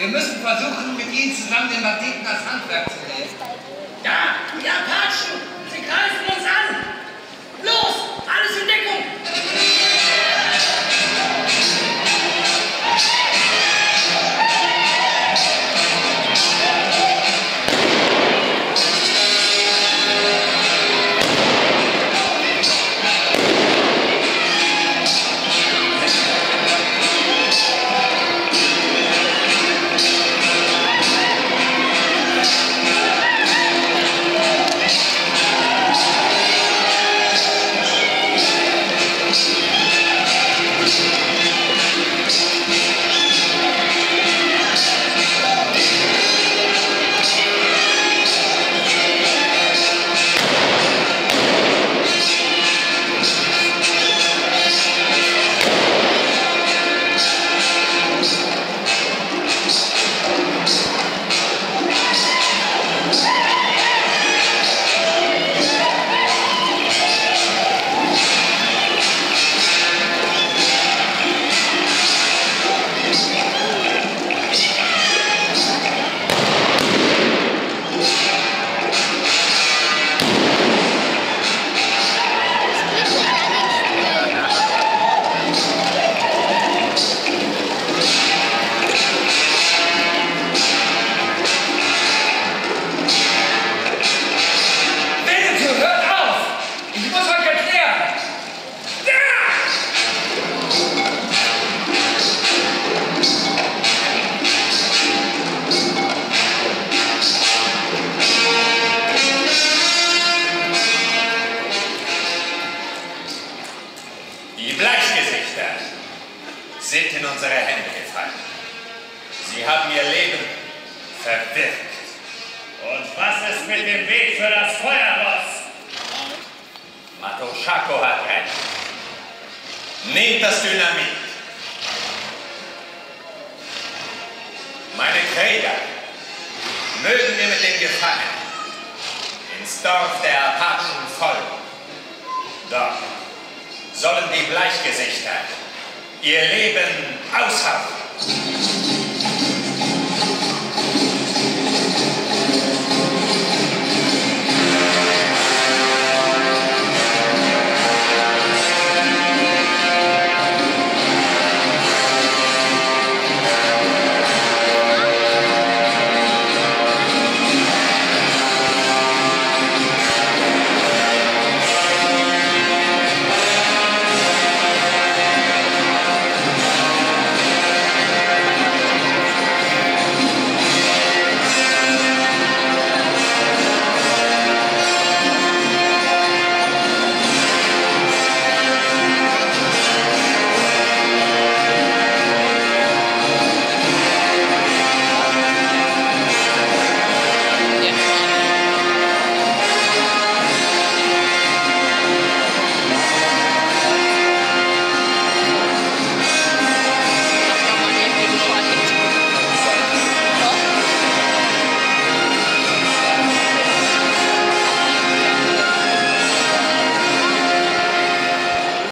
Wir müssen versuchen, mit ihnen zusammen den Banditen das Handwerk zu legen. Da, die Apachen! Die Bleichgesichter sind in unsere Hände gefallen. Sie haben ihr Leben verwirkt. Und was ist mit dem Weg für das Feuerross? Matoshako hat recht. Nehmt das Dynamit. Meine Krieger, mögen wir mit dem Gefangenen ins Dorf der Apachen die Bleichgesichter ihr Leben aushauchen.